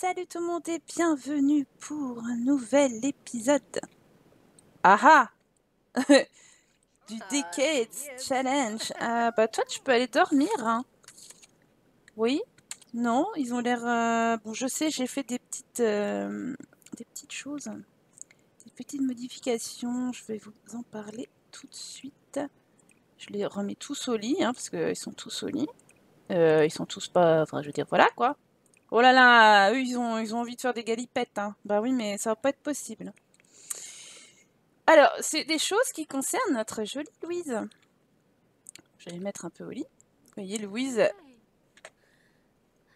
Salut tout le monde et bienvenue pour un nouvel épisode. Aha Du Decades Challenge. Ah bah toi tu peux aller dormir. Hein. Oui Non Ils ont l'air... euh, Bon je sais j'ai fait des petites... euh, des petites choses. Des petites modifications. Je vais vous en parler tout de suite. Je les remets tous au lit hein, parce qu'ils sont tous au lit. Euh, ils sont tous pas... Enfin je veux dire voilà quoi. Oh là là, eux, ils ont, envie de faire des galipettes. Hein. Bah oui, mais ça va pas être possible. Alors, c'est des choses qui concernent notre jolie Louise. Je vais mettre un peu au lit. Vous voyez, Louise,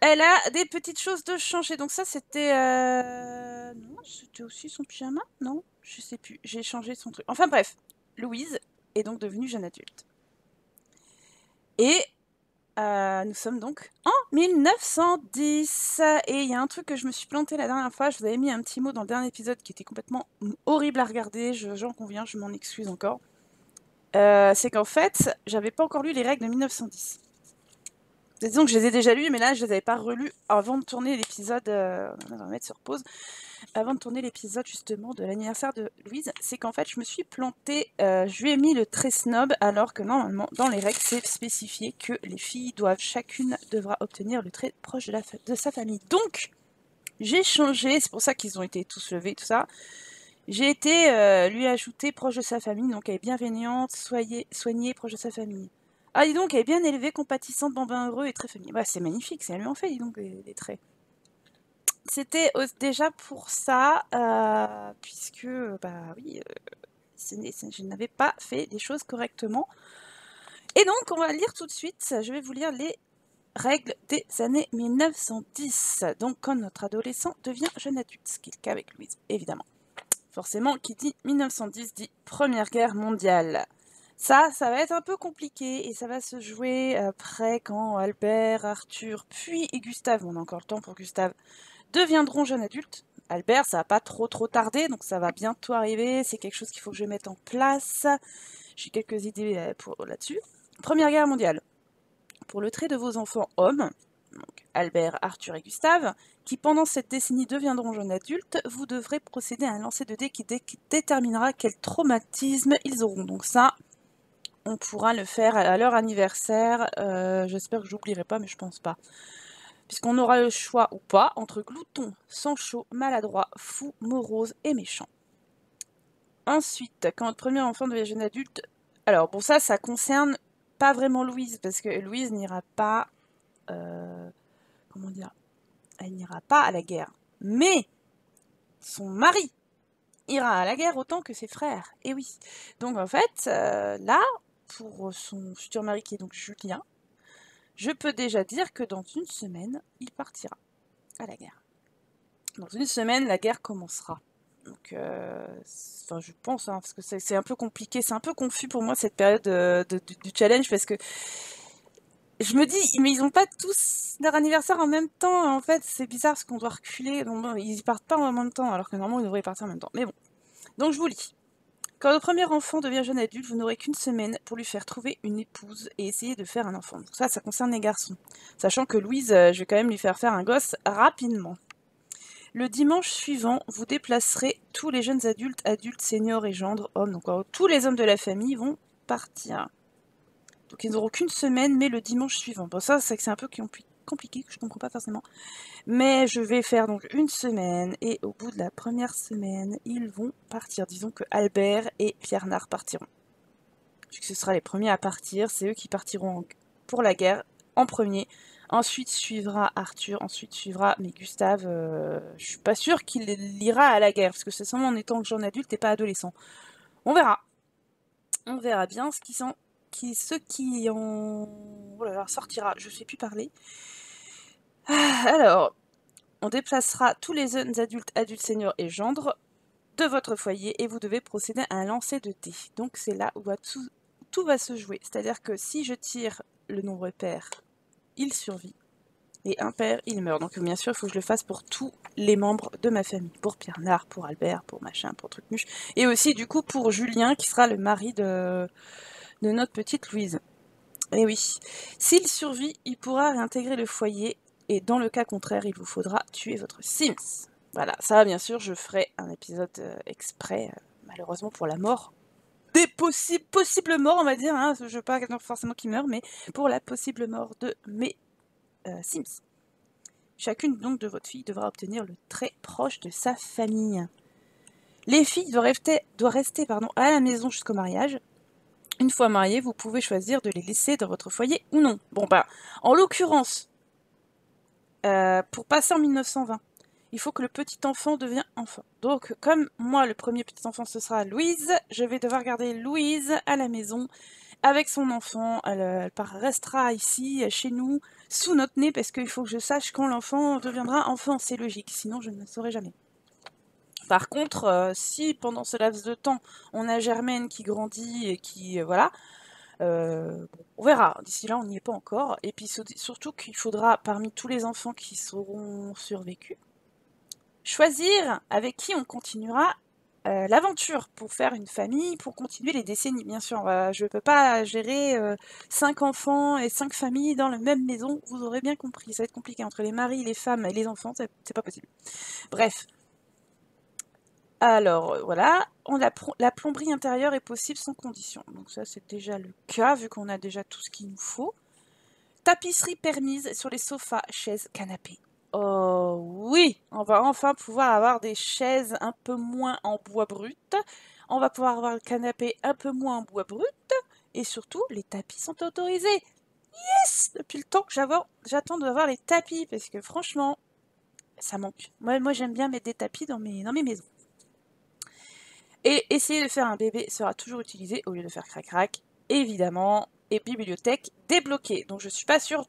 elle a des petites choses de changer. Donc ça, c'était... euh, Non, c'était aussi son pyjama Non, je sais plus. J'ai changé son truc. Enfin bref, Louise est donc devenue jeune adulte. Et euh, nous sommes donc en 1910 et il y a un truc que je me suis plantée la dernière fois, je vous avais mis un petit mot dans le dernier épisode qui était complètement horrible à regarder, je- j'en conviens, je m'en excuse encore. Euh, c'est qu'en fait, j'avais pas encore lu les règles de 1910. Disons que je les ai déjà lues, mais là je les avais pas relus avant de tourner l'épisode, euh, on va mettre sur pause, avant de tourner l'épisode justement de l'anniversaire de Louise, c'est qu'en fait je me suis plantée, euh, je lui ai mis le trait snob alors que normalement dans les règles c'est spécifié que les filles doivent, chacune devra obtenir le trait proche de sa famille. Donc j'ai changé, c'est pour ça qu'ils ont été tous levés, tout ça. J'ai été euh, lui ajouter proche de sa famille, donc elle est bienveillante, soyez, soignée, proche de sa famille. Ah dis donc, elle est bien élevée, compatissante, bambin heureux et très féminine. Ouais, c'est magnifique, ça lui en fait, dis donc, des, traits. C'était déjà pour ça, euh, puisque, bah oui, euh, je n'avais pas fait les choses correctement. Et donc, on va lire tout de suite, je vais vous lire les règles des années 1910. Donc, quand notre adolescent devient jeune adulte, ce qui est le cas avec Louise, évidemment. Forcément, qui dit 1910 dit Première Guerre mondiale. Ça, ça va être un peu compliqué et ça va se jouer après quand Albert, Arthur, puis Gustave, on a encore le temps pour Gustave, deviendront jeunes adultes. Albert, ça va pas trop trop tarder, donc ça va bientôt arriver. C'est quelque chose qu'il faut que je mette en place. J'ai quelques idées euh, pour là-dessus. Première Guerre mondiale. Pour le trait de vos enfants hommes, donc Albert, Arthur et Gustave, qui pendant cette décennie deviendront jeunes adultes, vous devrez procéder à un lancer de dés dé- qui déterminera quel traumatisme ils auront. Donc ça, on pourra le faire à leur anniversaire. Euh, J'espère que j'oublierai pas, mais je pense pas. Puisqu'on aura le choix ou pas entre glouton, chaud, maladroit, fou, morose et méchant. Ensuite, quand votre premier enfant devient jeune adulte, alors bon ça, ça concerne pas vraiment Louise, parce que Louise n'ira pas, euh, comment dire, elle n'ira pas à la guerre. Mais son mari ira à la guerre autant que ses frères. Et oui. Donc en fait, euh, là, pour son futur mari qui est donc Julien, je peux déjà dire que dans une semaine, il partira à la guerre. Dans une semaine, la guerre commencera. Donc, euh, enfin, je pense, hein, parce que c'est un peu compliqué, c'est un peu confus pour moi cette période euh, de- du, challenge, parce que je me dis, mais ils n'ont pas tous leur anniversaire en même temps. En fait, c'est bizarre parce qu'on doit reculer. Donc, bon, ils partent pas en même temps, alors que normalement ils devraient partir en même temps. Mais bon. Donc, je vous lis. Quand votre premier enfant devient jeune adulte, vous n'aurez qu'une semaine pour lui faire trouver une épouse et essayer de faire un enfant. Donc ça, ça concerne les garçons. Sachant que Louise, euh, je vais quand même lui faire faire un gosse rapidement. Le dimanche suivant, vous déplacerez tous les jeunes adultes, adultes, seniors et gendres, hommes. Donc euh, tous les hommes de la famille vont partir. Donc ils n'auront qu'une semaine, mais le dimanche suivant. Bon, ça, c'est un peu compli- compliqué, que je comprends pas forcément. Mais je vais faire donc une semaine, et au bout de la première semaine, ils vont partir. Disons que Albert et Pierre Nard partiront. Puisque ce sera les premiers à partir, c'est eux qui partiront pour la guerre en premier. Ensuite suivra Arthur, ensuite suivra, mais Gustave, euh, je suis pas sûre qu'il ira à la guerre, parce que c'est seulement en étant jeune adulte et pas adolescent. On verra. On verra bien ce qui sont, ceux qui en oh sortira, je sais plus parler. Ah, Alors, on déplacera tous les jeunes adultes, adultes seniors et gendres de votre foyer et vous devez procéder à un lancer de dés. Donc c'est là où tout, va se jouer. C'est-à-dire que si je tire le nombre pair, il survit. Et impair, il meurt. Donc bien sûr, il faut que je le fasse pour tous les membres de ma famille. Pour Pierre Nard, pour Albert, pour machin, pour Trucmuche. Et aussi du coup pour Julien, qui sera le mari de, de notre petite Louise. Et oui. S'il survit, il pourra réintégrer le foyer et dans le cas contraire, il vous faudra tuer votre Sims. Voilà, ça bien sûr, je ferai un épisode euh, exprès, euh, malheureusement pour la mort. Des possibles, possibles morts, on va dire, hein, je veux pas forcément qu'ils meurent, mais pour la possible mort de mes euh, Sims. Chacune donc de votre fille devra obtenir le trait proche de sa famille. Les filles doivent rester, doivent rester pardon, à la maison jusqu'au mariage. Une fois mariées, vous pouvez choisir de les laisser dans votre foyer ou non. Bon bah, en l'occurrence, euh, pour passer en 1920, il faut que le petit enfant devienne enfant. Donc, comme moi, le premier petit enfant, ce sera Louise, je vais devoir garder Louise à la maison avec son enfant. Elle, restera ici, chez nous, sous notre nez, parce qu'il faut que je sache quand l'enfant deviendra enfant. C'est logique, sinon je ne le saurai jamais. Par contre, euh, si pendant ce laps de temps, on a Germaine qui grandit et qui... Euh, voilà, euh, on verra. D'ici là, on n'y est pas encore. Et puis surtout qu'il faudra, parmi tous les enfants qui seront survécus, choisir avec qui on continuera l'aventure pour faire une famille, pour continuer les décennies. Bien sûr, je ne peux pas gérer cinq enfants et cinq familles dans la même maison. Vous aurez bien compris, ça va être compliqué entre les maris, les femmes et les enfants, c'est pas possible. Bref, alors euh, voilà, la, plomberie intérieure est possible sans condition. Donc ça c'est déjà le cas vu qu'on a déjà tout ce qu'il nous faut. Tapisserie permise sur les sofas, chaises, canapés. Oh oui, on va enfin pouvoir avoir des chaises un peu moins en bois brut. On va pouvoir avoir le canapé un peu moins en bois brut. Et surtout, les tapis sont autorisés. Yes Depuis le temps que j'attends d'avoir les tapis, parce que franchement, ça manque. Moi, j'aime bien mettre des tapis dans mes maisons. Et essayer de faire un bébé sera toujours utilisé au lieu de faire crac-crac, évidemment. Et bibliothèque débloquée. Donc je suis pas sûre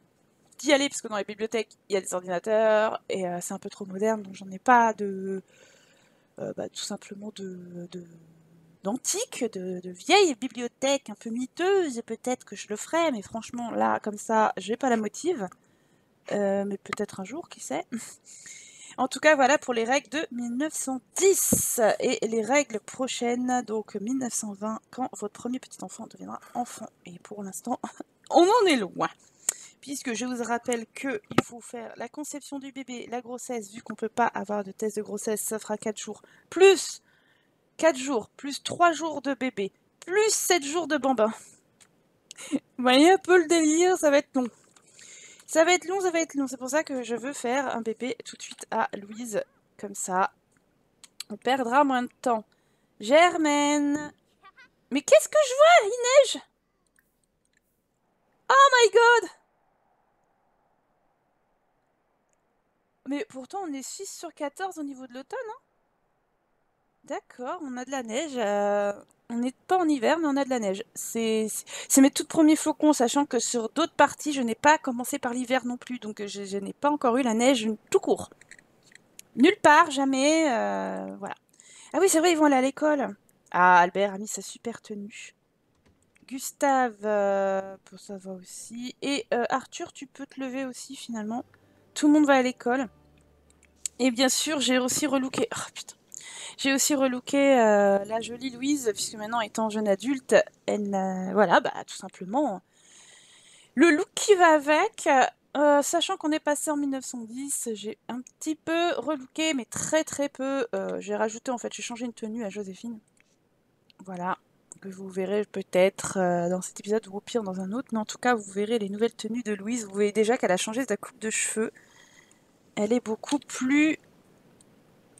d'y aller parce que dans les bibliothèques il y a des ordinateurs et euh, c'est un peu trop moderne donc j'en ai pas de euh, bah, tout simplement de, d'antique, de, de, vieilles bibliothèques un peu miteuses et peut-être que je le ferai mais franchement là comme ça j'ai pas la motive euh, mais peut-être un jour qui sait En tout cas, voilà pour les règles de 1910 et les règles prochaines, donc 1920, quand votre premier petit enfant deviendra enfant. Et pour l'instant, on en est loin. Puisque je vous rappelle qu'il faut faire la conception du bébé, la grossesse, vu qu'on ne peut pas avoir de test de grossesse, ça fera 4 jours, plus 4 jours, plus 3 jours de bébé, plus 7 jours de bambin. Vous voyez un peu le délire, ça va être long. Ça va être long, ça va être long. C'est pour ça que je veux faire un bébé tout de suite à Louise. Comme ça, on perdra moins de temps. Germaine Mais qu'est-ce que je vois Il neige? Oh my god Mais pourtant, on est 6 sur 14 au niveau de l'automne, hein? D'accord, on a de la neige. Euh, on n'est pas en hiver, mais on a de la neige. C'est mes tout premiers flocons, sachant que sur d'autres parties, je n'ai pas commencé par l'hiver non plus. Donc je, n'ai pas encore eu la neige tout court. Nulle part, jamais. Euh, voilà. Ah oui, c'est vrai, ils vont aller à l'école. Ah, Albert a mis sa super tenue. Gustave, euh, pour ça va aussi. Et Arthur, tu peux te lever aussi finalement. Tout le monde va à l'école. Et bien sûr, j'ai aussi relooké. Oh putain. J'ai aussi relooké euh, la jolie Louise, puisque maintenant étant jeune adulte, elle voilà, bah tout simplement le look qui va avec. Euh, sachant qu'on est passé en 1910, j'ai un petit peu relooké, mais très très peu. Euh, j'ai rajouté en fait, j'ai changé une tenue à Joséphine. Voilà, que vous verrez peut-être dans cet épisode ou au pire dans un autre, mais en tout cas vous verrez les nouvelles tenues de Louise. Vous voyez déjà qu'elle a changé sa coupe de cheveux. Elle est beaucoup plus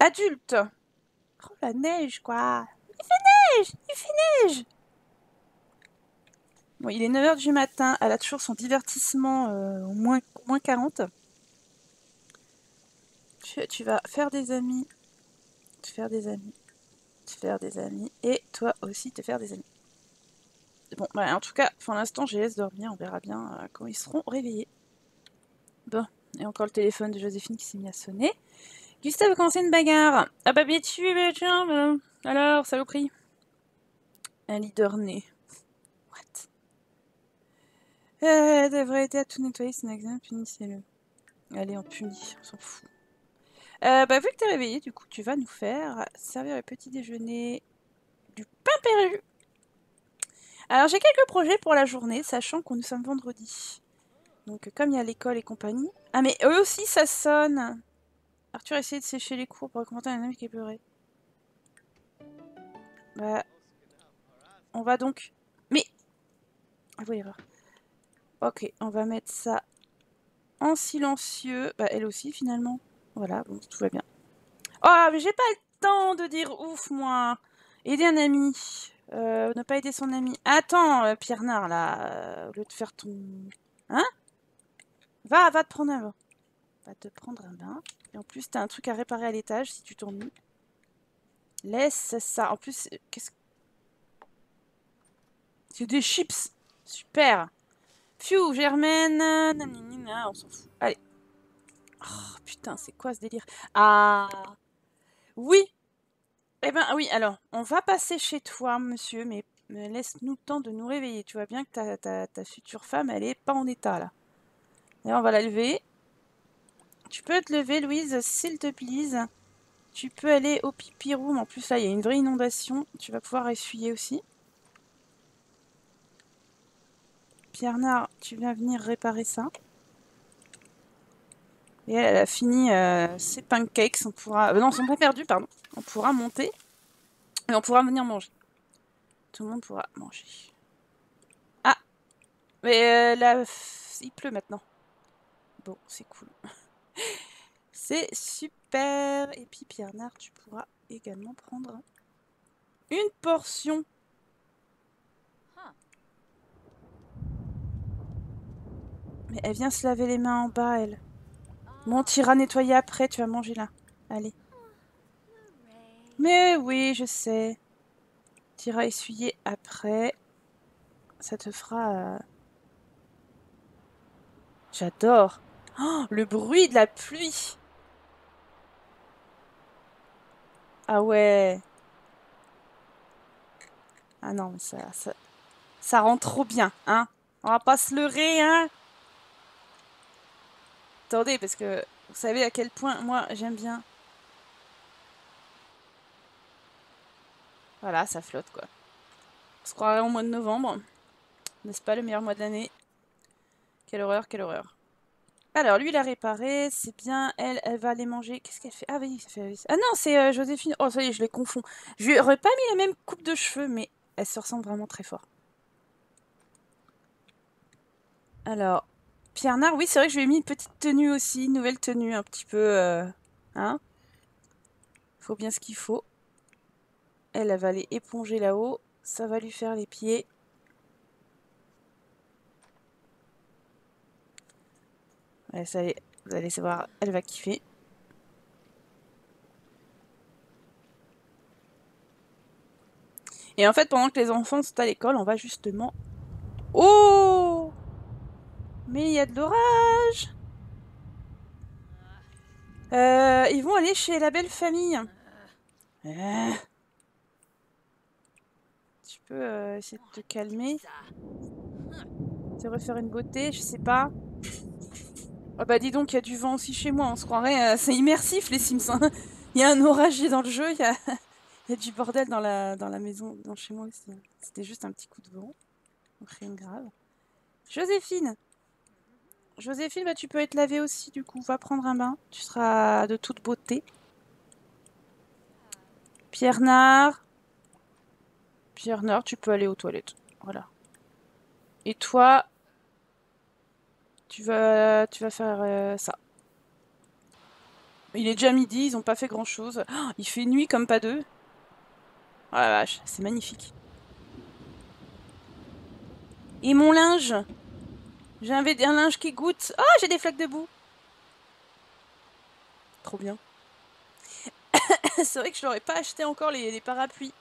adulte. La neige, quoi. Il fait neige Il fait neige Bon, il est 9h du matin. Elle a toujours son divertissement euh, au moins, moins 40. Tu, vas faire des amis. Te faire des amis. Te faire des amis. Et toi aussi te faire des amis. Bon, bah, en tout cas, pour l'instant, je les laisse dormir. On verra bien euh, quand ils seront réveillés. Bon, et encore le téléphone de Joséphine qui s'est mis à sonner. Gustave a commencé une bagarre. Ah bah bien tu, tiens, bah, alors, saloperie. Un leader né. What? Euh, devrait aider à tout nettoyer, c'est un exemple, punissez-le. Allez, on punit, on s'en fout. Euh, bah vu que t'es réveillé, du coup, tu vas nous faire servir le petit déjeuner du pain perdu. Alors, j'ai quelques projets pour la journée, sachant qu'on nous sommes vendredi. Donc comme il y a l'école et compagnie... Ah mais eux aussi ça sonne Arthur essaie de sécher les cours pour récompenser un ami qui pleurait. Bah... On va donc... Mais... Ah oui, Ok, on va mettre ça en silencieux. Bah elle aussi finalement. Voilà, bon, tout va bien. Oh, mais j'ai pas le temps de dire ouf, moi Aider un ami. Euh, ne pas aider son ami. Attends, euh, Pierre Nard, là. Euh, au lieu de faire ton... Hein? Va, va te prendre un. Va te prendre un bain. Et en plus, t'as un truc à réparer à l'étage si tu t'ennuies. Laisse ça. En plus, qu'est-ce C'est des chips. Super. Phew, Germaine. On s'en fout. Allez. Oh, putain, c'est quoi ce délire? Ah Oui Eh ben oui, alors, on va passer chez toi, monsieur, mais, laisse-nous le temps de nous réveiller. Tu vois bien que ta, ta, future femme, elle est pas en état, là. Et on va la lever. Tu peux te lever, Louise, s'il te plaît. Tu peux aller au pipi room. En plus, là, il y a une vraie inondation. Tu vas pouvoir essuyer aussi. Pierre Nard, tu viens venir réparer ça. Et elle, a fini euh, ses pancakes. On pourra... Euh, non, ils sont pas perdus, pardon. On pourra monter. Et on pourra venir manger. Tout le monde pourra manger. Ah Mais euh, là, il pleut maintenant. Bon, c'est cool. c'est super. Et puis, Pierre Nard, tu pourras également prendre une portion. Mais elle vient se laver les mains en bas, elle. Bon, tu iras nettoyer après, tu vas manger là. Allez. Mais oui, je sais. Tu iras essuyer après. Ça te fera... Euh, J'adore. Oh, le bruit de la pluie. Ah ouais. Ah non, mais ça, ça, rend trop bien, hein. On va pas se leurrer, hein. Attendez, parce que vous savez à quel point moi j'aime bien. Voilà, ça flotte quoi. On se croirait au mois de novembre. N'est-ce pas le meilleur mois de l'année? Quelle horreur, quelle horreur. Alors, lui, il a réparé, c'est bien. Elle, elle va aller manger. Qu'est-ce qu'elle fait? Ah oui, ça fait... Ah non, c'est euh, Joséphine. Oh, ça y est, je les confonds. Je lui aurais pas mis la même coupe de cheveux, mais elle se ressemble vraiment très fort. Alors, Pierre Nard, oui, c'est vrai que je lui ai mis une petite tenue aussi, une nouvelle tenue, un petit peu... Euh, hein Faut bien ce qu'il faut. Elle, elle va aller éponger là-haut. Ça va lui faire les pieds. Vous allez savoir, elle va kiffer. Et en fait, pendant que les enfants sont à l'école, on va justement... Oh mais il y a de l'orage euh, Ils vont aller chez la belle famille. Euh. Tu peux euh, essayer de te calmer. De refaire une beauté, je sais pas. Ah bah dis donc, il y a du vent aussi chez moi, on se croirait... c'est immersif les Sims. Hein. Il y a un orage dans le jeu, il y a... du bordel dans la, dans la maison, dans chez moi aussi. C'était juste un petit coup de vent. Donc rien de grave. Joséphine Joséphine, bah, tu peux être lavée aussi, du coup. Va prendre un bain. Tu seras de toute beauté. Pierre Nard. Pierre Nard, tu peux aller aux toilettes. Voilà. Et toi, tu vas, faire euh, ça. Il est déjà midi, ils n'ont pas fait grand chose. Oh, il fait nuit comme pas deux. Oh la vache, c'est magnifique. Et mon linge j'ai un, linge qui goûte. Oh, j'ai des flaques de boue. Trop bien. c'est vrai que je n'aurais pas acheté encore les, parapluies.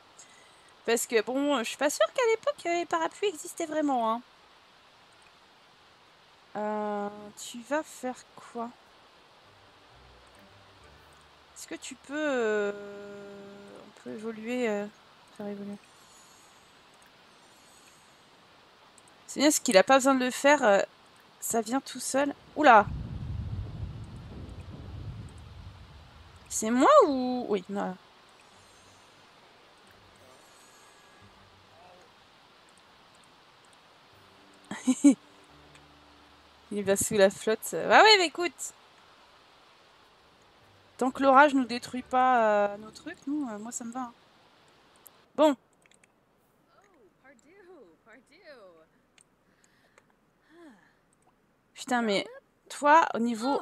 Parce que bon, je suis pas sûre qu'à l'époque les parapluies existaient vraiment. Hein. Euh, tu vas faire quoi? Est-ce que tu peux... Euh, on peut évoluer... Euh, faire évoluer. C'est bien ce qu'il a pas besoin de faire. Ça vient tout seul. Oula C'est moi ou... Oui, non. Il va sous la flotte. Bah ouais, mais écoute Tant que l'orage nous détruit pas euh, nos trucs, nous, euh, moi ça me va. hein. Bon, putain, mais toi, au niveau...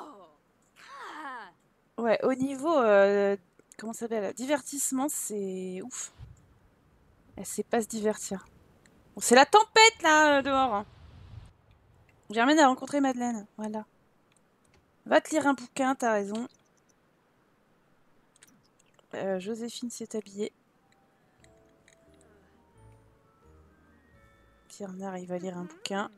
Ouais, au niveau... euh, comment ça s'appelle Divertissement, c'est ouf. Elle sait pas se divertir. Bon, c'est la tempête, là, dehors. Germaine a rencontré Madeleine, voilà. Va te lire un bouquin, t'as raison. Euh, Joséphine s'est habillée. Pierre il va lire un bouquin.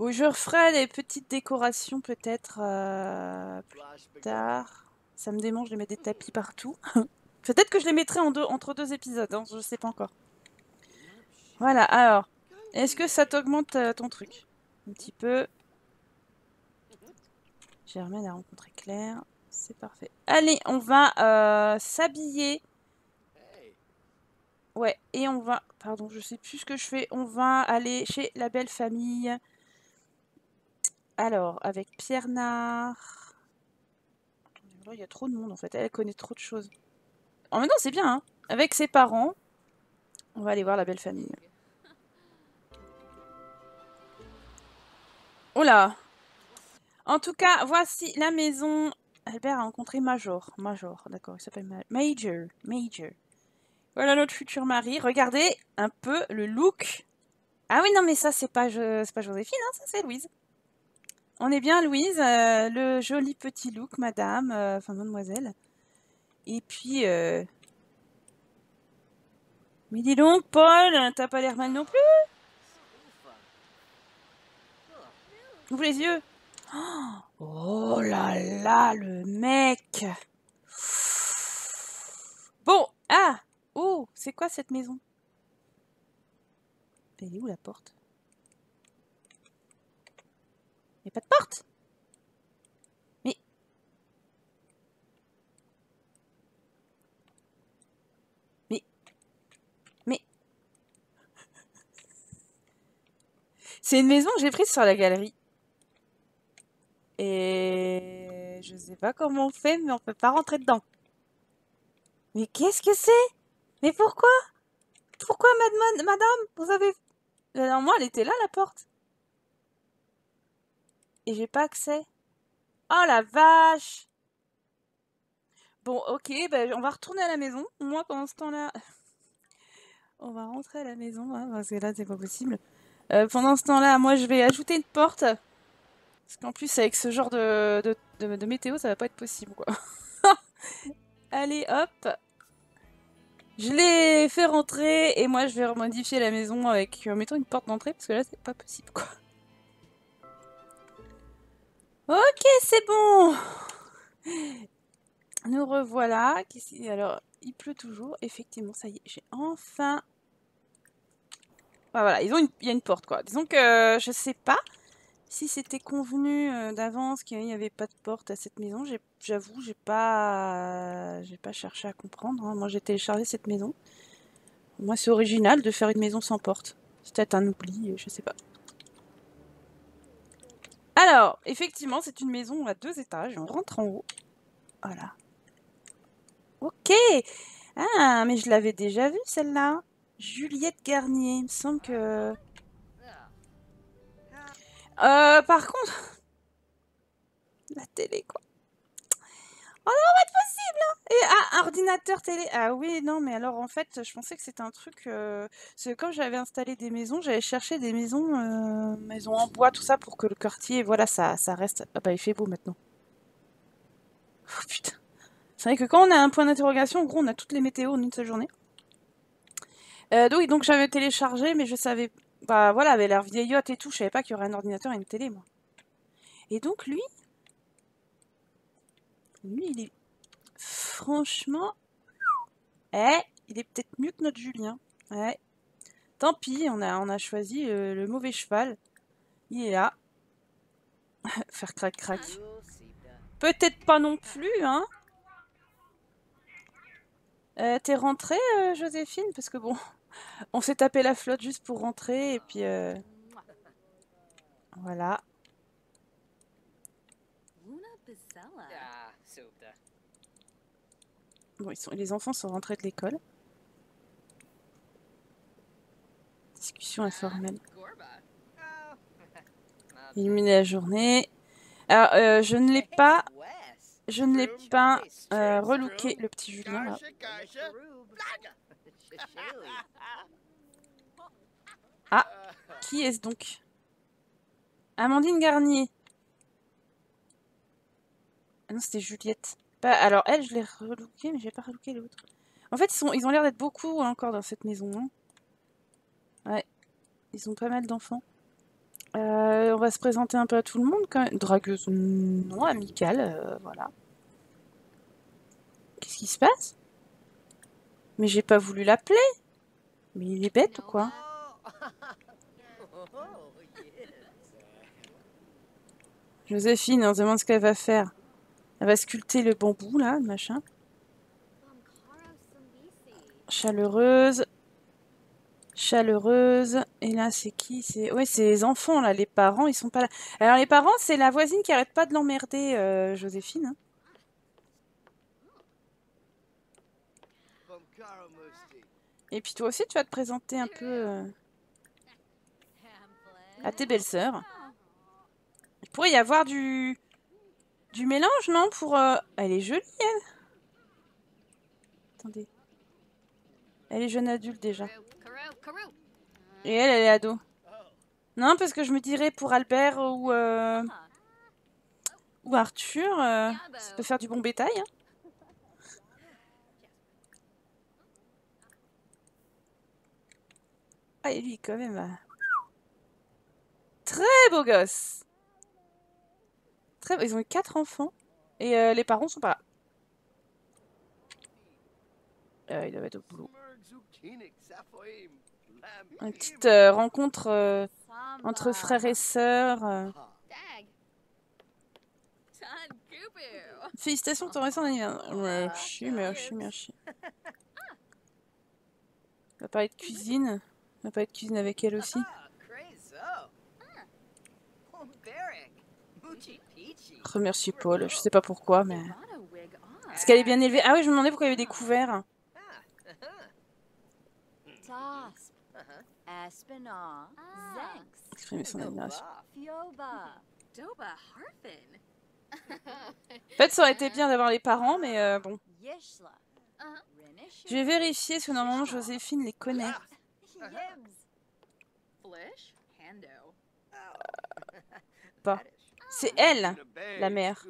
Oui, je referai des petites décorations peut-être euh, plus tard. Ça me démange de mettre des tapis partout. peut-être que je les mettrai entre deux épisodes, hein, je sais pas encore. Voilà, alors. Est-ce que ça t'augmente euh, ton truc? Petit peu. Germaine a rencontré Claire. C'est parfait. Allez, on va euh, s'habiller. Ouais, et on va... Pardon, je sais plus ce que je fais. On va aller chez la belle famille. Alors, avec Pierre Nard. Il y a trop de monde en fait. Elle connaît trop de choses. En même temps, c'est bien, hein. Avec ses parents, on va aller voir la belle famille. Oh là En tout cas, voici la maison. Albert a rencontré Major. Major, d'accord, il s'appelle Ma- Major. Major. Voilà notre futur mari. Regardez un peu le look. Ah oui, non, mais ça, c'est pas, Jo- c'est pas Joséphine, hein, ça, c'est Louise. On est bien, Louise. euh, le joli petit look, madame, euh, enfin, mademoiselle. Et puis. euh, Mais dis donc, Paul, t'as pas l'air mal non plus Ouvre les yeux. Oh là là, le mec. Bon, ah, oh, c'est quoi cette maison? Elle est où la porte? Il a pas de porte? Mais... Mais... Mais... C'est une maison que j'ai prise sur la galerie. Et je sais pas comment on fait, mais on peut pas rentrer dedans. Mais qu'est-ce que c'est? Mais pourquoi? Pourquoi, madame, Vous avez... Normalement, elle était là, la porte. Et j'ai pas accès. Oh la vache Bon, ok, ben, on va retourner à la maison. Moi, pendant ce temps-là... On va rentrer à la maison, hein, parce que là, c'est pas possible. Euh, pendant ce temps-là, moi, je vais ajouter une porte. Parce qu'en plus, avec ce genre de, de, de- météo, ça va pas être possible, quoi. Allez, hop. Je l'ai fait rentrer et moi, je vais remodifier la maison avec, en mettant une porte d'entrée, parce que là, c'est pas possible, quoi. Ok, c'est bon. Nous revoilà. Alors, il pleut toujours. Effectivement, ça y est, j'ai enfin... Voilà, ils ont une... il y a une porte, quoi. Disons que je sais pas si c'était convenu euh, d'avance qu'il n'y avait pas de porte à cette maison. J'avoue, j'ai pas... j'ai pas cherché à comprendre. hein. Moi, j'ai téléchargé cette maison. Moi, c'est original de faire une maison sans porte. C'est peut-être un oubli, je sais pas. Alors, effectivement, c'est une maison à deux étages. On rentre en haut. Voilà. Ok. Ah, mais je l'avais déjà vue, celle-là. Juliette Garnier. Il me semble que... Euh, par contre... La télé, quoi. Oh non, pas possible hein. Et ah, ordinateur télé. Ah oui, non, mais alors en fait, je pensais que c'était un truc. Euh... Que quand j'avais installé des maisons, j'avais cherché des maisons, euh, maisons en bois, tout ça, pour que le quartier, voilà, ça, ça reste. Ah bah, il fait beau maintenant. Oh putain. C'est vrai que quand on a un point d'interrogation, en gros, on a toutes les météos en une seule journée. Euh, donc, donc j'avais téléchargé, mais je savais. Bah voilà, avait l'air vieillotte et tout. Je savais pas qu'il y aurait un ordinateur et une télé, moi. Et donc lui. Lui, il est. Franchement. Eh, il est peut-être mieux que notre Julien. Ouais. Tant pis, on a, choisi euh, le mauvais cheval. Il est là. Faire crac-crac. Peut-être pas non plus, hein. Euh, T'es rentrée, euh, Joséphine? Parce que bon, on s'est tapé la flotte juste pour rentrer et puis euh, voilà. Bon, ils sont, les enfants sont rentrés de l'école. Discussion informelle. Illuminer la journée. Alors, euh, je ne l'ai pas, je ne l'ai pas euh, relooké, le petit Julien. Ah, qui est-ce donc? Amandine Garnier. Ah non, c'était Juliette. Alors, elle, je l'ai relooké, mais j'ai pas relooké l'autre. En fait, ils, ont l'air d'être beaucoup encore dans cette maison. hein. Ouais, ils ont pas mal d'enfants. Euh, on va se présenter un peu à tout le monde quand même. Dragueuse, non, amicale, euh, voilà. Qu'est-ce qui se passe? Mais j'ai pas voulu l'appeler. Mais il est bête ou quoi. Joséphine, on se demande ce qu'elle va faire. Elle va sculpter le bambou, là, machin. Chaleureuse. Chaleureuse. Et là, c'est qui C'est c'est les enfants, là. Les parents, ils sont pas là. Alors, les parents, c'est la voisine qui arrête pas de l'emmerder, euh, Joséphine. hein. Et puis, toi aussi, tu vas te présenter un peu euh, à tes belles-sœurs. Il pourrait y avoir du... mélange, non Pour. euh, Elle est jolie, elle. Attendez. Elle est jeune adulte déjà. Et elle, elle est ado. Non, parce que je me dirais pour Albert ou, euh, ou Arthur, ça peut faire du bon bétail. hein. Ah, et lui, quand même. euh, Très beau gosse. Très... beau- Ils ont eu quatre enfants et euh, les parents sont pas là. Euh, ils doivent être au boulot. Une petite euh, rencontre entre frères et sœurs. Félicitations pour ton récent anniversaire. Merci, merci, merci. On va parler de cuisine. On va parler de cuisine avec elle aussi. Remercier Paul, je sais pas pourquoi, mais. Est-ce qu'elle est bien élevée? Ah oui, je me demandais pourquoi il y avait des couverts. Exprimer son admiration. En fait, ça aurait été bien d'avoir les parents, mais euh, bon. Je vais vérifier que normalement Joséphine les connaît. Ah. Hando. Pas. C'est elle, in a bag, la mère.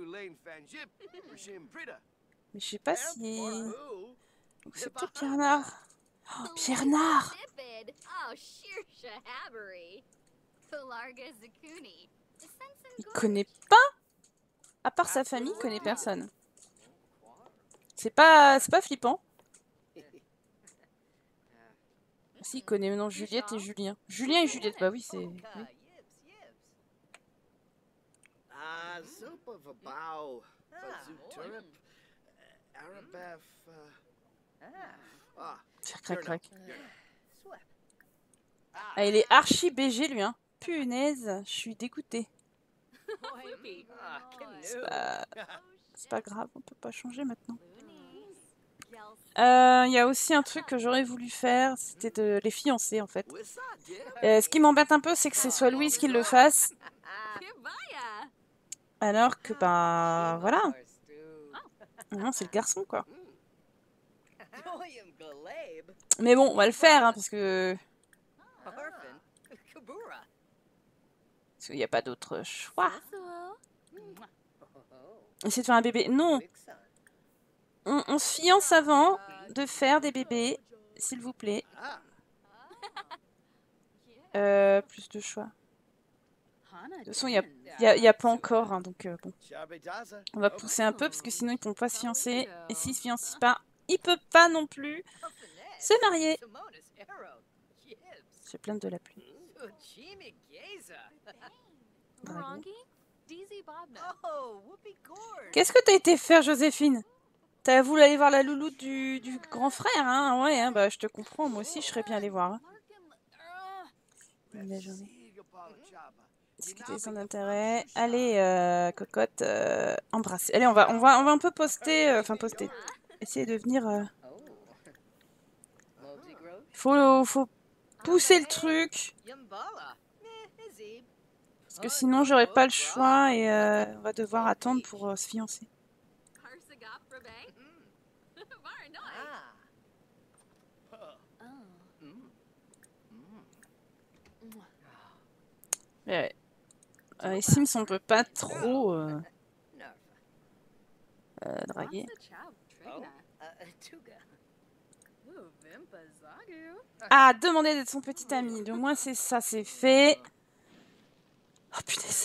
Mais je sais pas si. C'est peut-être Pierre Nard. Oh, Pierre Nard. Oh. Il connaît pas? À part sa famille, il connaît personne. C'est pas, c'est pas flippant. Si, il connaît maintenant Juliette et Julien. Julien et Juliette, bah oui, c'est. Ah, il est archi BG lui, hein. Punaise, je suis dégoûtée. C'est pas, pas grave, on peut pas changer maintenant. Yels, Euh, Il y a aussi un truc que j'aurais voulu faire, c'était de les fiancer en fait. Euh, ce qui m'embête un peu, c'est que c'est soit Louise qui le fasse, alors que bah voilà, non, c'est le garçon quoi. Mais bon, on va le faire hein, parce que parce qu'il n'y a pas d'autre choix. Essayer de faire un bébé. Non. On, on se fiance avant de faire des bébés, s'il vous plaît. Euh, plus de choix. De toute façon, il y a, il y a, il y a pas encore, hein, donc euh, bon. On va pousser un peu parce que sinon ils pourront pas se fiancer. Et s'ils se fiancent pas, ils peuvent pas non plus se marier. Je plains de la pluie. Oh. Qu'est-ce que t'as été faire, Joséphine? T'as voulu aller voir la louloute du, grand frère, hein? Ouais, hein, bah je te comprends, moi aussi je serais bien allée voir. hein. Discuter son intérêt. Allez, euh, cocotte, euh. Allez, on va, on va, on va un peu poster, euh, enfin poster. Essayer de venir. euh. Faut, faut pousser le truc. Parce que sinon, j'aurai pas le choix et euh, on va devoir attendre pour se fiancer. Ouais. Euh, les Sims, on peut pas trop euh, euh, draguer. Trigna. Uh. Ah, demander d'être son petit ami. Au moins, c'est ça, c'est fait. Oh punaise.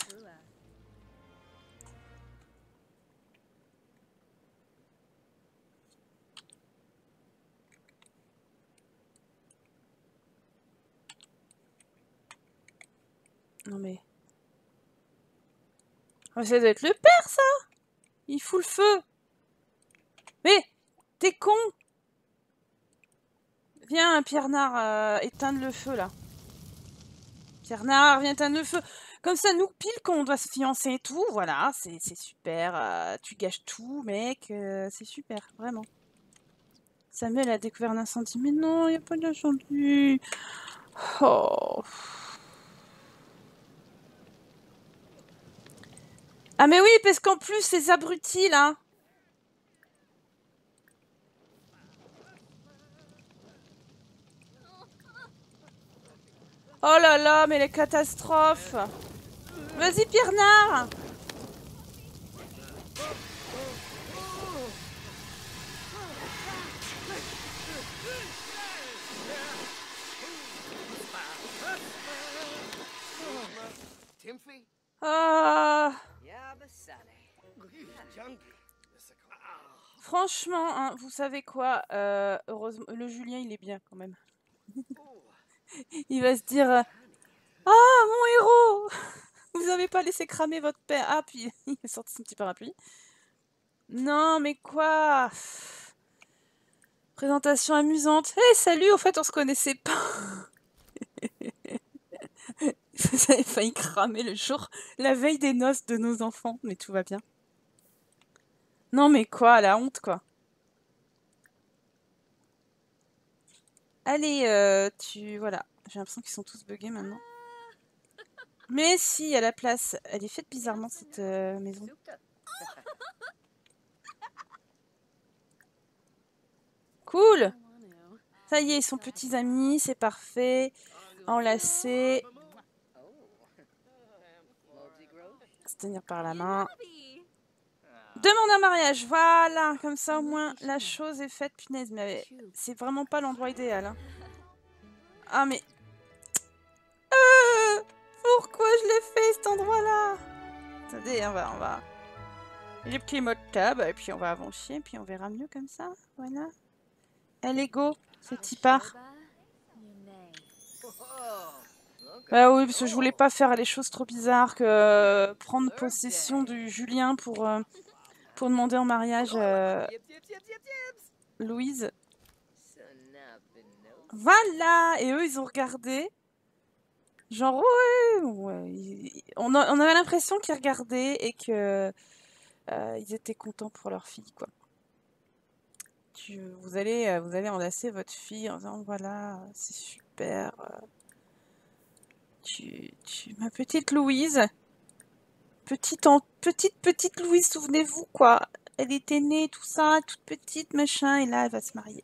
Non mais. Oh, ça doit être le père, ça Il fout le feu Mais T'es con Viens, Pierre Nard, euh, éteindre le feu, là. Pierre Nard, viens éteindre le feu Comme ça, nous, pile, quand on doit se fiancer et tout, voilà, c'est super. euh, tu gâches tout, mec, euh, c'est super, vraiment. Samuel a découvert un incendie. Mais non, il n'y a pas d'incendie Oh Ah mais oui, parce qu'en plus, ces abrutis là. Oh là là, mais les catastrophes. Vas-y, Pierre Nard. Timothy? Ah. Franchement, hein, vous savez quoi euh, Heureusement, le Julien, il est bien quand même. Il va se dire euh, Ah, mon héros Vous avez pas laissé cramer votre père. Ah, puis il est sorti son petit parapluie. Non, mais quoi? Présentation amusante. Hé, salut, en fait, on se connaissait pas. Vous avez failli cramer le jour, la veille des noces de nos enfants, mais tout va bien. Non, mais quoi, la honte, quoi. Allez, euh, tu... Voilà. J'ai l'impression qu'ils sont tous buggés maintenant. Mais si, à la place. Elle est faite bizarrement, cette euh, maison. Cool. Ça y est, ils sont petits amis, c'est parfait. Enlacés, se tenir par la main. Demande un mariage, voilà Comme ça, au moins, la chose est faite. Punaise, mais c'est vraiment pas l'endroit idéal. hein. Ah, mais... Euh, pourquoi je l'ai fait, cet endroit-là? Attendez, on va... On va... Les petits mots de table, et puis on va avancer, puis on verra mieux comme ça. Voilà. Allez, go C'est y part. Shoba, Yunei. Oh. Okay. Bah oui, parce que je voulais pas faire les choses trop bizarres que euh, prendre possession du Julien pour, euh, pour demander en mariage euh, yip, yips. Louise. Voilà Et eux, ils ont regardé. Genre, ouais, On, a- on avait l'impression qu'ils regardaient et que euh, ils étaient contents pour leur fille, quoi. Tu, vous, allez, euh, vous allez enlacer votre fille en disant, voilà, c'est super. euh, Tu, tu, ma petite Louise. Petite, en, petite, petite Louise, souvenez-vous, quoi. Elle était née, tout ça, toute petite, machin, et là, elle va se marier.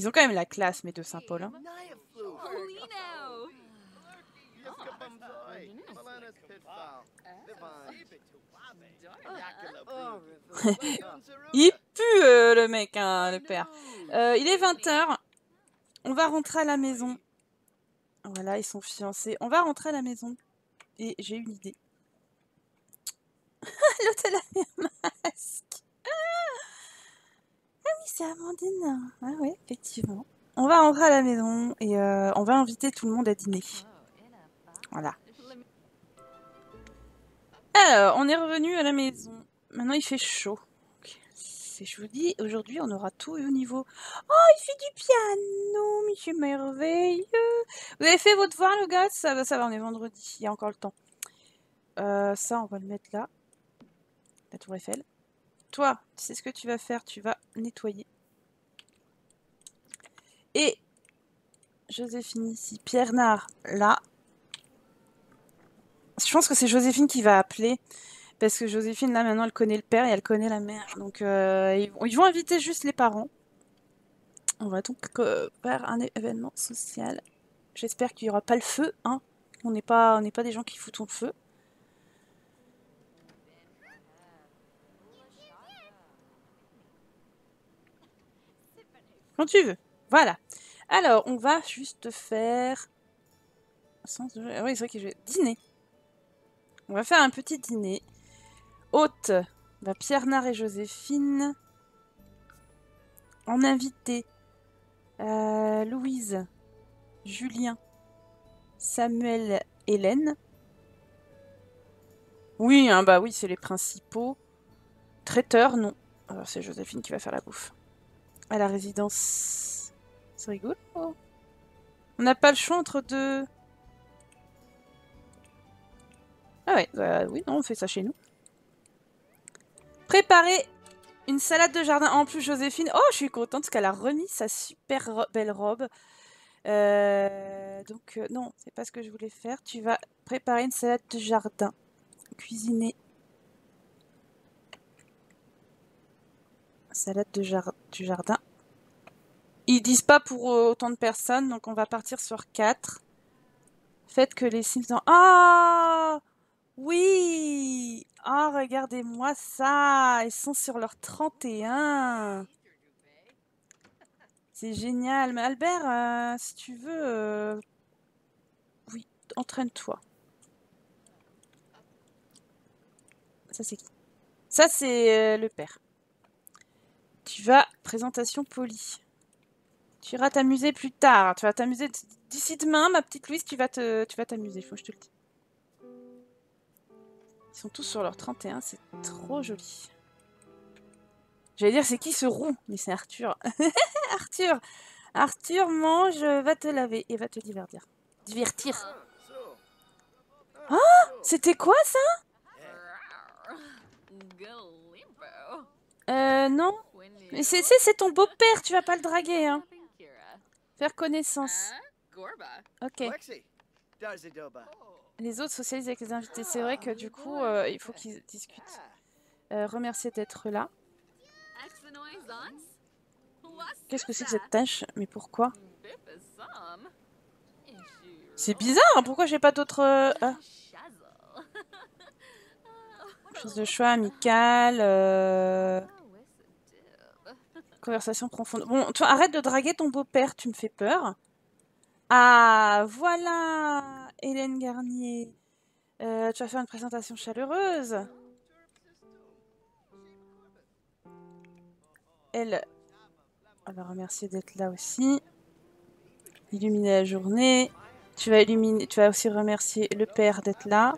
Ils ont quand même la classe, mes deux Saint-Paul. Hein. Il pue, euh, le mec, hein, le père. Euh, il est 20h. On va rentrer à la maison. Voilà, ils sont fiancés. On va rentrer à la maison. Et j'ai une idée. L'autre, elle a un masque. Ah, oui, c'est Amandine. Ah ouais, effectivement. On va rentrer à la maison et euh, on va inviter tout le monde à dîner. Voilà. Alors, on est revenu à la maison. Maintenant, il fait chaud. Je vous dis, aujourd'hui, on aura tout au niveau. Oh, il fait du piano, mais c'est merveilleux. Vous avez fait votre devoir, le gars? Ça va, ça va, on est vendredi, il y a encore le temps. Euh, ça, on va le mettre là. La tour Eiffel. Toi, tu sais ce que tu vas faire Tu vas nettoyer. Et Joséphine ici, Pierre Nard là. Je pense que c'est Joséphine qui va appeler. Parce que Joséphine, là, maintenant, elle connaît le père et elle connaît la mère. Donc, euh, ils, vont- inviter juste les parents. On va donc euh, faire un événement social. J'espère qu'il n'y aura pas le feu, hein. On n'est pas, on pas des gens qui foutent le feu. Quand tu veux. Voilà. Alors, on va juste faire... Ah Oui, c'est vrai que je vais dîner. On va faire un petit dîner. Hôte, Pierre Nard et Joséphine. En invité, euh, Louise, Julien, Samuel, Hélène. Oui, hein, bah oui, c'est les principaux. Traiteur, non. Alors, c'est Joséphine qui va faire la bouffe. À la résidence. C'est rigolo. On n'a pas le choix entre deux. Ah ouais, bah oui, non, on fait ça chez nous. Préparer une salade de jardin. En plus, Joséphine, oh, je suis contente qu'elle a remis sa super belle robe. Euh, donc, euh, non, c'est pas ce que je voulais faire. Tu vas préparer une salade de jardin. Cuisiner. Salade de du jardin. Ils disent pas pour euh, autant de personnes, donc on va partir sur 4. Faites que les Sims... Ah Oui Ah, regardez-moi ça Ils sont sur leur 31 C'est génial. Mais Albert, euh, si tu veux... euh, Oui, entraîne-toi. Ça, c'est qui? Ça, c'est euh, le père. Tu vas... Présentation polie. Tu iras t'amuser plus tard. Tu vas t'amuser d'ici demain, ma petite Louise, tu vas te, tu vas t'amuser, faut que je te le dise. Ils sont tous sur leur 31, c'est trop joli. J'allais dire, c'est qui ce roux? Mais c'est Arthur. Arthur Arthur mange, va te laver et va te divertir. Divertir. So. C'était quoi ça? Euh, non. Mais c'est ton beau-père, tu vas pas le draguer, hein. Faire connaissance. Ok. Les autres socialisent avec les invités. C'est vrai que du coup, euh, il faut qu'ils discutent. Euh, remercier d'être là. Qu'est-ce que c'est que cette tâche? Mais pourquoi? C'est bizarre, hein, pourquoi j'ai pas d'autres... euh, ah, chose de choix amical, conversation profonde. Bon, toi, arrête de draguer ton beau-père, tu me fais peur. Ah, voilà Hélène Garnier. Euh, tu vas faire une présentation chaleureuse. Elle, va remercier d'être là aussi. Illuminer la journée. Tu vas, illuminer, tu vas aussi remercier le père d'être là.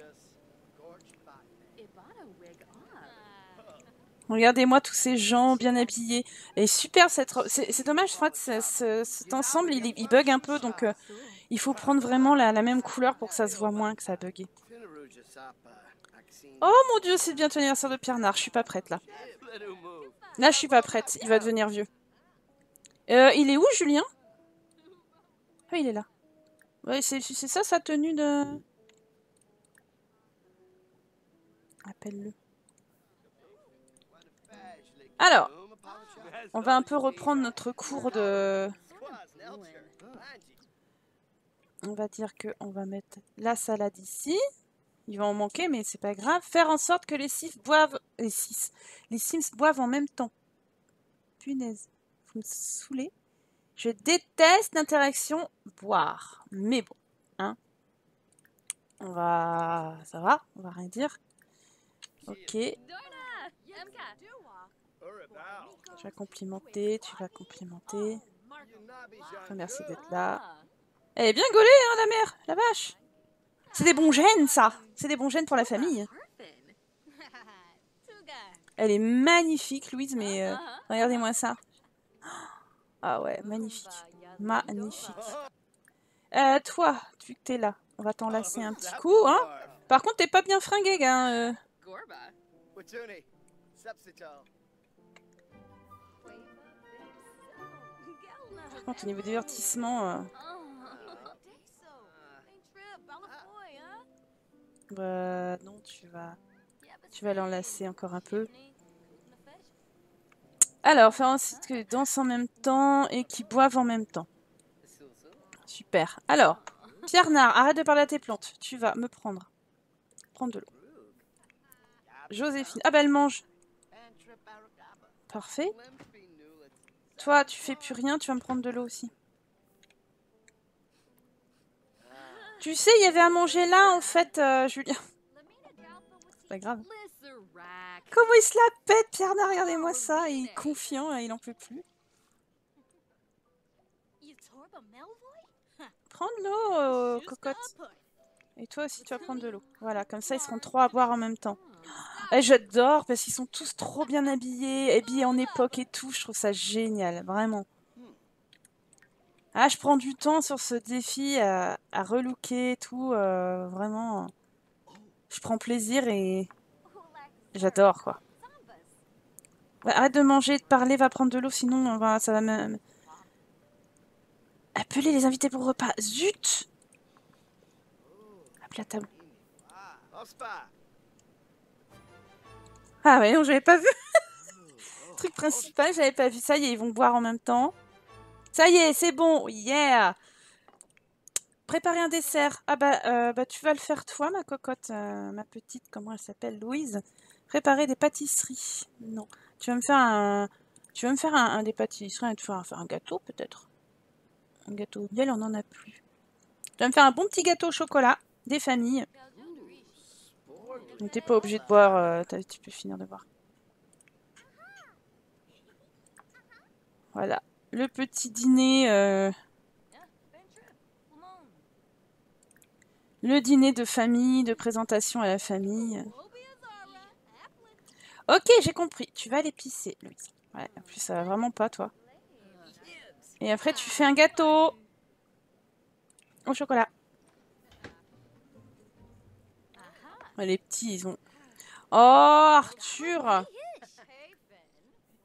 Regardez-moi tous ces gens bien habillés. Et super cette. C'est dommage, ce- cet ensemble, il bug un peu. Donc, euh, il faut prendre vraiment la, même couleur pour que ça se voit moins que ça bugue. Oh mon dieu, c'est bientôt l'anniversaire de Pierre Nard. Je suis pas prête là. Là, je suis pas prête. Il va devenir vieux. Euh, il est où, Julien? Ah, il est là. Ouais, c'est ça sa tenue de. Appelle-le. Alors, on va un peu reprendre notre cours de. On va dire que on va mettre la salade ici. Il va en manquer, mais c'est pas grave. Faire en sorte que les Sims boivent. Les Sims. Les Sims boivent en même temps. Punaise. Vous me saoulez. Je déteste l'interaction boire. Mais bon. Hein. On va. Ça va On va rien dire. Ok. Tu vas complimenter, tu vas complimenter. Merci d'être là. Elle est bien gaulée, hein, la mère La vache C'est des bons gènes, ça C'est des bons gènes pour la famille. Elle est magnifique, Louise, mais euh, regardez-moi ça. Ah ouais, magnifique. Magnifique. Euh, toi, vu que t'es là, on va t'enlacer un petit coup, hein. Par contre, t'es pas bien fringué, gars. euh. Watuni. Sepsital. Par contre, au niveau divertissement, bah, non, tu vas, tu vas l'enlacer encore un peu. Alors, faire en sorte qu'ils dansent en même temps et qu'ils boivent en même temps. Super. Alors, Pierre Nard, arrête de parler à tes plantes. Tu vas me prendre. Prendre de l'eau. Joséphine. Ah bah elle mange. Parfait. Toi, tu fais plus rien, tu vas me prendre de l'eau aussi. Tu sais, il y avait à manger là, en fait, euh, Julien. C'est pas grave. Comment il se la pète, Pierre Nard, regardez-moi ça. Il est confiant, hein, il en peut plus. Prends de l'eau, euh, cocotte. Et toi aussi, tu vas prendre de l'eau. Voilà, comme ça, ils seront trois à boire en même temps. Et J'adore parce qu'ils sont tous trop bien habillés, habillés en époque et tout. Je trouve ça génial, vraiment. Ah, je prends du temps sur ce défi à, à relooker et tout. euh, vraiment, je prends plaisir et j'adore, quoi. Arrête de manger, de parler, va prendre de l'eau, sinon on va, ça va me... Appeler les invités pour repas. Zut Hop la table. Ah. Ah ouais, non, j'avais pas vu. Truc principal, j'avais pas vu. Ça y est, ils vont boire en même temps. Ça y est, c'est bon. Yeah Préparer un dessert. Ah bah, euh, bah tu vas le faire toi, ma cocotte, euh, ma petite, comment elle s'appelle, Louise. Préparer des pâtisseries. Non. Tu vas me faire un... Tu vas me faire un, des pâtisseries et te faire, faire un gâteau, peut-être. Un gâteau au miel, on n'en a plus. Tu vas me faire un bon petit gâteau au chocolat, des familles. T'es pas obligé de boire, euh, tu peux finir de boire. Voilà, le petit dîner, euh, le dîner de famille, de présentation à la famille. Ok, j'ai compris. Tu vas aller pisser, Louise. Ouais, en plus ça va vraiment pas, toi. Et après tu fais un gâteau au chocolat. Les petits, ils ont. Oh, Arthur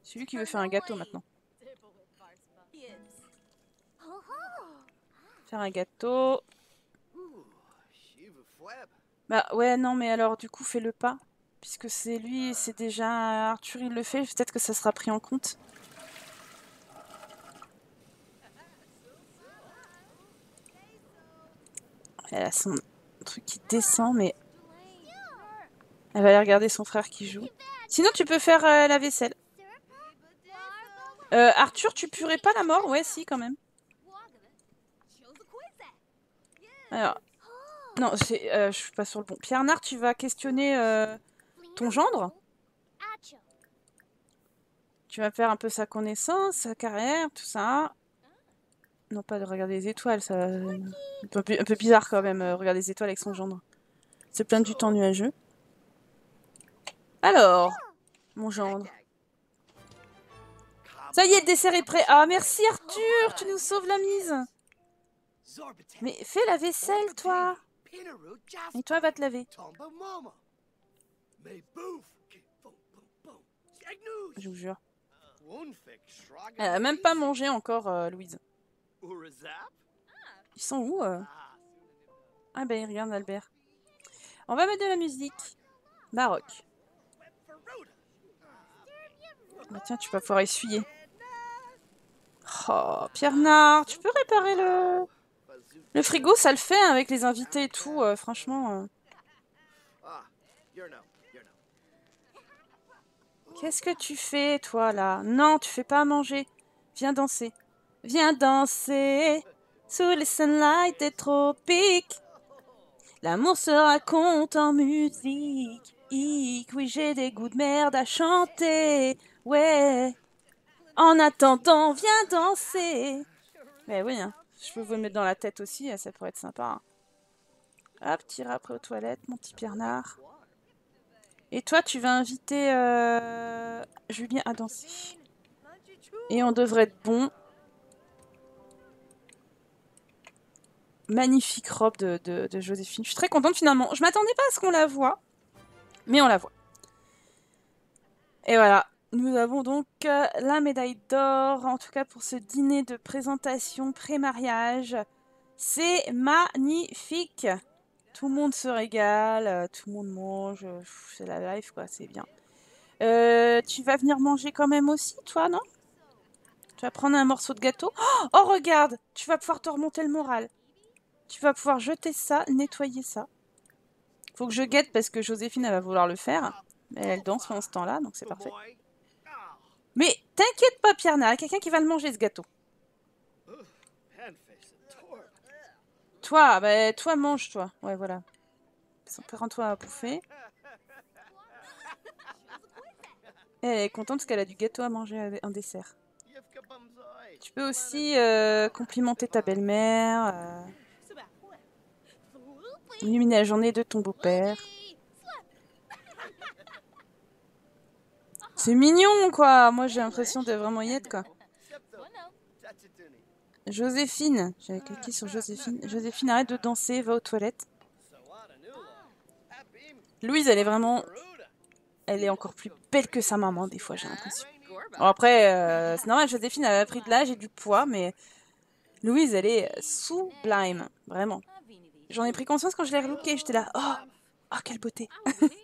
C'est lui qui veut faire un gâteau maintenant. Faire un gâteau. Bah ouais, non, mais alors du coup, fais-le pas. Puisque c'est lui, c'est déjà Arthur, il le fait. Peut-être que ça sera pris en compte. Elle a son truc qui descend, mais elle va aller regarder son frère qui joue. Sinon, tu peux faire euh, la vaisselle. Euh, Arthur, tu puerais pas la mort? Ouais, si, quand même. Alors, non, euh, je suis pas sur le bon. Pierre Nard, tu vas questionner euh, ton gendre? Tu vas faire un peu sa connaissance, sa carrière, tout ça. Non, pas de regarder les étoiles, ça. Un peu, un peu bizarre quand même, euh, regarder les étoiles avec son gendre. C'est plein du temps nuageux. Alors, mon gendre. Ça y est, le dessert est prêt. Ah, merci Arthur, tu nous sauves la mise. Mais fais la vaisselle, toi. Et toi, va te laver. Je vous jure. Elle a même pas mangé encore, euh, Louise. Ils sont où euh Ah, ben, regarde Albert. On va mettre de la musique. Baroque. Bah, tiens, tu vas pouvoir essuyer. Oh, Pierre Nard, tu peux réparer le... Le frigo, ça le fait avec les invités et tout, euh, franchement. euh. Qu'est-ce que tu fais, toi, là? Non, tu fais pas manger. Viens danser. Viens danser sous les sunlight des tropiques. L'amour se raconte en musique. Oui, j'ai des goûts de merde à chanter. Ouais. En attendant, viens danser. Mais oui, hein. Je peux vous le mettre dans la tête aussi, ça pourrait être sympa. hein. Hop, tire après aux toilettes, mon petit Bernard. Et toi, tu vas inviter euh, Julien à danser. Et on devrait être bon. Magnifique robe de, de- de Joséphine. Je suis très contente finalement. Je m'attendais pas à ce qu'on la voit. Mais on la voit. Et voilà. Nous avons donc euh, la médaille d'or, en tout cas pour ce dîner de présentation pré-mariage. C'est magnifique. Tout le monde se régale, euh, tout le monde mange. euh, C'est la life, quoi, c'est bien. Tu vas venir manger quand même aussi, toi, non? Tu vas prendre un morceau de gâteau? Oh, oh, regarde Tu vas pouvoir te remonter le moral. Tu vas pouvoir jeter ça, nettoyer ça. Faut que je guette parce que Joséphine, elle va vouloir le faire. Elle danse pendant ce temps-là, donc c'est parfait. Mais t'inquiète pas, Pierre, il y a quelqu'un qui va le manger, ce gâteau. Toi, bah, toi, mange, toi. Ouais, voilà. Prends-toi à bouffer. Elle est contente parce qu'elle a du gâteau à manger en dessert. Tu peux aussi euh, complimenter ta belle-mère, euh, illuminer la journée de ton beau-père. C'est mignon, quoi. Moi, j'ai l'impression de vraiment y être, quoi. Joséphine. J'avais cliqué sur Joséphine. Joséphine, arrête de danser, va aux toilettes. Louise, elle est vraiment... Elle est encore plus belle que sa maman, des fois, j'ai l'impression. Bon, après, euh, c'est normal, Joséphine, a pris de l'âge et du poids, mais Louise, elle est sublime, vraiment. J'en ai pris conscience quand je l'ai relookée, j'étais là, oh, oh, quelle beauté.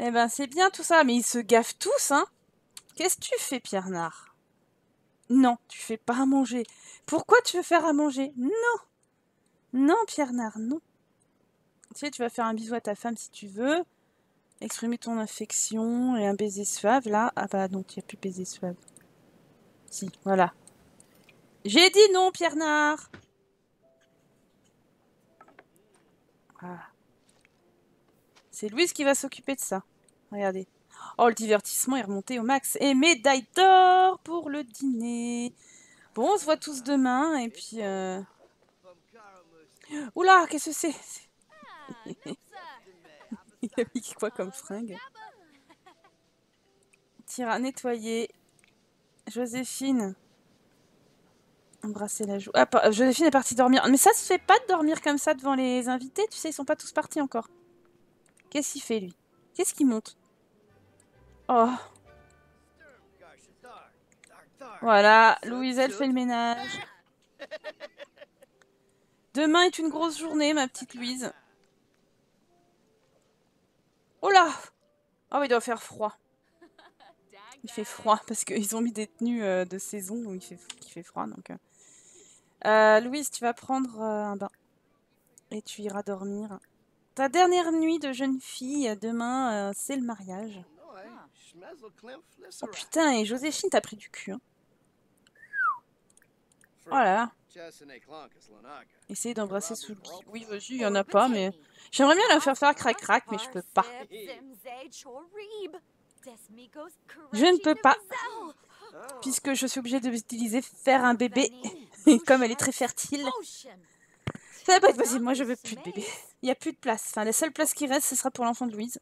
Eh ben, c'est bien tout ça, mais ils se gaffent tous, hein. Qu'est-ce que tu fais, Pierre Nard Non, tu fais pas à manger. Pourquoi tu veux faire à manger? Non Non, Pierre Nard, non. Tu sais, tu vas faire un bisou à ta femme si tu veux. Exprimer ton affection et un baiser suave, là. Ah bah non, il n'y a plus baiser suave. Si, voilà. J'ai dit non, Pierre Nard Voilà. C'est Louise qui va s'occuper de ça. Regardez. Oh, le divertissement est remonté au max. Et médaille d'or pour le dîner. Bon, on se voit tous demain. Et puis... Euh... Oula, qu'est-ce que c'est? Il a mis quoi comme fringue Tira, nettoyer. Joséphine. Embrasser la joue. Ah, Joséphine est partie dormir. Mais ça se fait pas de dormir comme ça devant les invités. Tu sais, ils sont pas tous partis encore. Qu'est-ce qu'il fait, lui? Qu'est-ce qu'il monte Oh, voilà. Louise, elle fait le ménage. Demain est une grosse journée, ma petite Louise. Oh là Oh, il doit faire froid. Il fait froid parce qu'ils ont mis des tenues euh, de saison où il fait, froid. Donc, euh. Euh, Louise, tu vas prendre un bain et tu iras dormir. Ta dernière nuit de jeune fille, demain, euh, c'est le mariage. Oh putain, et Joséphine, t'as pris du cul. Hein. Oh là là, Chesane Clonkus Lanaka. essaye d'embrasser lit. Oui, vas-y, il y en a pas, mais j'aimerais bien la faire faire crac-crac, mais je peux pas. Je ne peux pas. Puisque je suis obligée d'utiliser faire un bébé. Comme elle est très fertile, ça va pas être possible. Moi, je veux plus de bébé. Il n'y a plus de place. Enfin, la seule place qui reste, ce sera pour l'enfant de Louise.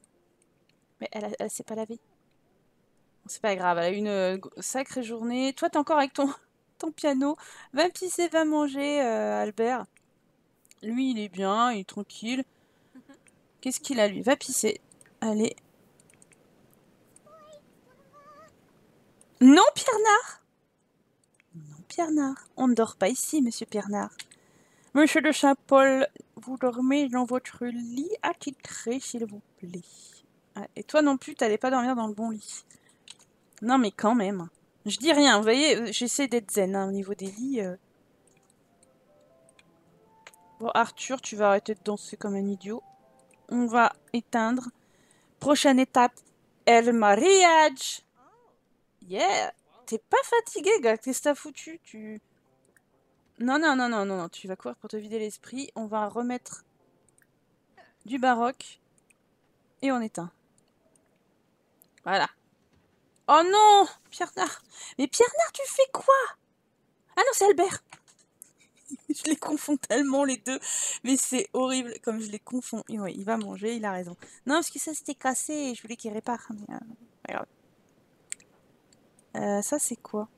Mais elle, elle s'est pas lavée. C'est pas grave, elle a eu une euh, sacrée journée. Toi, t'es encore avec ton, ton piano. Va pisser, va manger, euh, Albert. Lui, il est bien, il est tranquille. Qu'est-ce qu'il a, lui? Va pisser. Allez. Non, Pierre Nard Non, Pierre Nard. On ne dort pas ici, monsieur Pierre Nard. Monsieur de Saint-Paul, vous dormez dans votre lit attitré, s'il vous plaît. Ah, Et toi non plus, t'allais pas dormir dans le bon lit. Non, mais quand même. Je dis rien, vous voyez, euh, j'essaie d'être zen hein, au niveau des lits. euh. Bon, Arthur, tu vas arrêter de danser comme un idiot. On va éteindre. Prochaine étape, el mariage. Yeah T'es pas fatigué, gars Qu'est-ce que t'as foutu? Tu... Non, non, non, non, non, non. Tu vas courir pour te vider l'esprit. On va remettre du baroque. Et on éteint. Voilà. Oh non Pierre Nard Mais Pierre Nard, tu fais quoi? Ah non, c'est Albert je les confonds tellement les deux, mais c'est horrible comme je les confonds. Il va manger, il a raison. Non, parce que ça s'était cassé et je voulais qu'il répare. Mais, euh. Euh, ça, c'est quoi?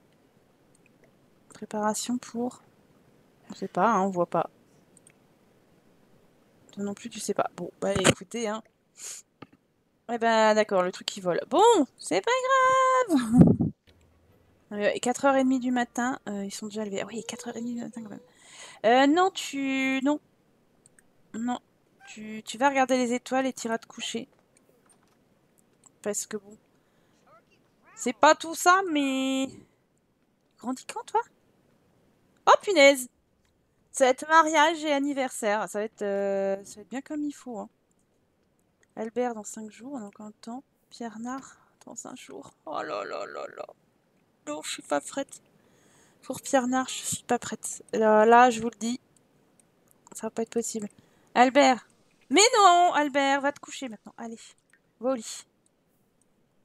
Préparation pour... On sait pas, hein, on voit pas. Toi non plus, tu sais pas. Bon, bah écoutez, hein. Eh ben d'accord, le truc qui vole. Bon, c'est pas grave Euh, 4h30 du matin, euh, ils sont déjà levés. Ah oui, 4h30 du matin quand même. Euh, non, tu... Non. Non. Tu, tu vas regarder les étoiles et t'iras te coucher. Parce que bon... C'est pas tout ça, mais... Grandis quand, toi? Oh, punaise Ça va être mariage et anniversaire. Ça va être, euh, bien comme il faut. hein. Albert dans 5 jours, on a encore le temps. Pierre Nard dans un jour. Oh là là là là. Non, je suis pas prête. Pour Pierre Nard, je suis pas prête. Là, là, je vous le dis, ça va pas être possible. Albert Mais non, Albert, va te coucher maintenant. Allez, va au lit.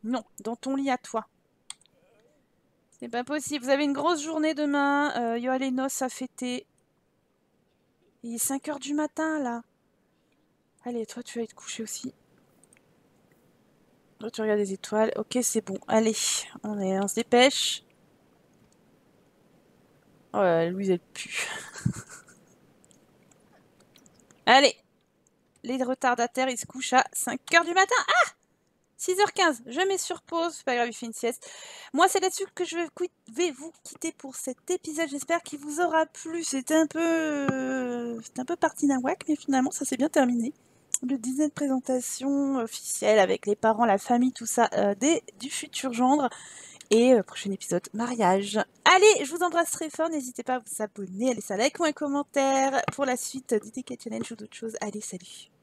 Non, dans ton lit à toi. C'est pas possible. Vous avez une grosse journée demain. Euh, il y aura les noces à fêter. Il est 5 heures du matin, là. Allez, toi, tu vas te coucher aussi. Toi, tu regardes les étoiles. Ok, c'est bon. Allez, on, est, on se dépêche. Oh, là, Louise, elle pue. Allez, les retardataires, ils se couchent à 5h du matin. Ah 6h15, je mets sur pause, c'est pas grave, il fait une sieste. Moi, c'est là-dessus que je vais vous quitter pour cet épisode. J'espère qu'il vous aura plu. C'était un peu, euh, c'était un peu parti d'un mais finalement, ça s'est bien terminé. Le dîner de présentation officielle avec les parents, la famille, tout ça, euh, des, du futur gendre. Et euh, prochain épisode, mariage. Allez, je vous embrasse très fort. N'hésitez pas à vous abonner, à laisser un like ou un commentaire pour la suite d'ITK Challenge ou d'autres choses. Allez, salut